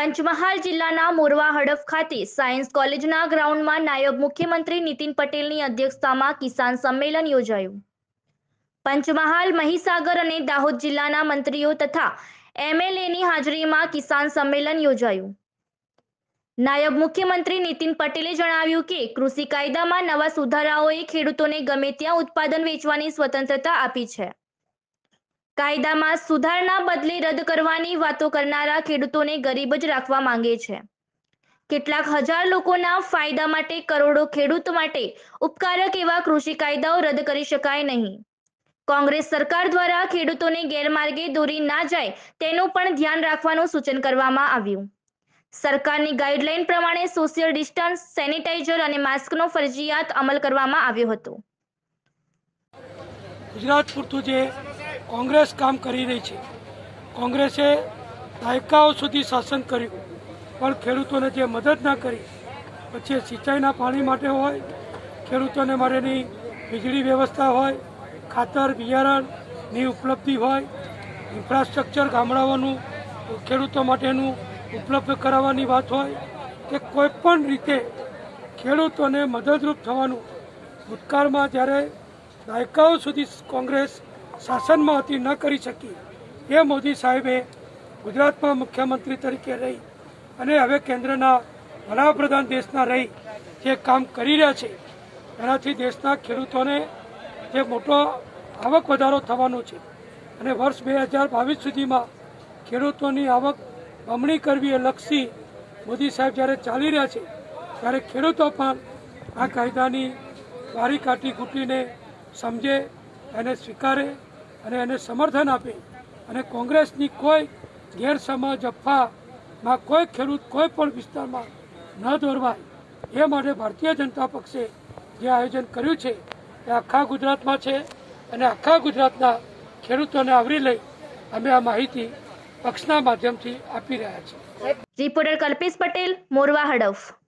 પંચમહાલ જિલ્લાના મોરવા હડફ ખાતે સાયન્સ કોલેજના ગ્રાઉન્ડમાં નાયબ મુખ્યમંત્રી નીતિન પટેલની અધ્યક્ષતામાં કિસાન સંમેલન યોજાયું. પંચમહાલ, મહીસાગર અને દાહોદ જિલ્લાના મંત્રીઓ તથા એમએલએની હાજરીમાં કિસાન સંમેલન યોજાયું. નાયબ મુખ્યમંત્રી નીતિન પટેલે જણાવ્યું કે, કૃષિ કાયદામાં નવા સુધારાઓએ ખેડૂતોને ગમે ત્યાં ઉત્પાદન વેચવાની સ્વતંત્રતા આપી છે. કાયદામાં સુધારણા બદલે રદ કરવાની વાતો કરનારા ખેડૂતોને ગરીબ જ રાખવા માંગે છે. કેટલાક હજાર લોકોના ફાયદા માટે કરોડો ખેડૂત માટે ઉપકારક એવા કૃષિ કાયદાઓ રદ કરી શકાય નહીં. કોંગ્રેસ સરકાર દ્વારા ખેડૂતોને ગેરમાર્ગે દોરી ના જાય તેનું પણ ધ્યાન રાખવાનું સૂચન કરવામાં આવ્યું. સરકારની ગાઈડલાઈન પ્રમાણે સોશિયલ ડિસ્ટન્સ, સેનિટાઈઝર અને માસ્કનો ફરજિયાત અમલ કરવામાં આવ્યો હતો. ગુજરાત પૂરતું જે કોંગ્રેસ કામ કરી રહી છે. કોંગ્રેસે દાયકાઓ સુધી શાસન કર્યું, પણ ખેડૂતોને જે મદદ ના કરી, પછી સિંચાઈના પાણી માટે હોય, ખેડૂતોને માટેની વીજળી વ્યવસ્થા હોય, ખાતર બિયારણની ઉપલબ્ધિ હોય, ઇન્ફ્રાસ્ટ્રક્ચર ગામડાઓનું, ખેડૂતો માટેનું ઉપલબ્ધ કરાવવાની વાત હોય, કે કોઈ પણ રીતે ખેડૂતોને મદદરૂપ થવાનું, ભૂતકાળમાં જ્યારે દાયકાઓ સુધી કોંગ્રેસ શાસનમાં હતી, ન કરી શકી. એ મોદી સાહેબે ગુજરાતમાં મુખ્યમંત્રી તરીકે રહી અને હવે કેન્દ્રના વડાપ્રધાન દેશના રહી જે કામ કરી રહ્યા છે, એનાથી દેશના ખેડૂતોને જે મોટો આવક વધારો થવાનો છે અને વર્ષ બે હજાર બાવીસ સુધીમાં ખેડૂતોની આવક બમણી કરવી એ લક્ષી મોદી સાહેબ જ્યારે ચાલી રહ્યા છે, ત્યારે ખેડૂતો પણ આ કાયદાની વારી કાટી ઘૂંટીને સમજે એને સ્વીકારે અને એને સમર્થન આપે. અને કોંગ્રેસની કોઈ ગેરસમજ અફવામાં કોઈ ખેડૂત કોઈ પણ વિસ્તારમાં ન દોરવાય. એ માટે ભારતીય જનતા પક્ષે જે આયોજન કર્યું છે, એ આખા ગુજરાતમાં છે અને આખા ગુજરાતના ખેડૂતોને આવરી લઈ અમે આ માહિતી પક્ષના માધ્યમથી આપી રહ્યા છીએ. રિપોર્ટર કલ્પેશ પટેલ, મોરવા હડફ.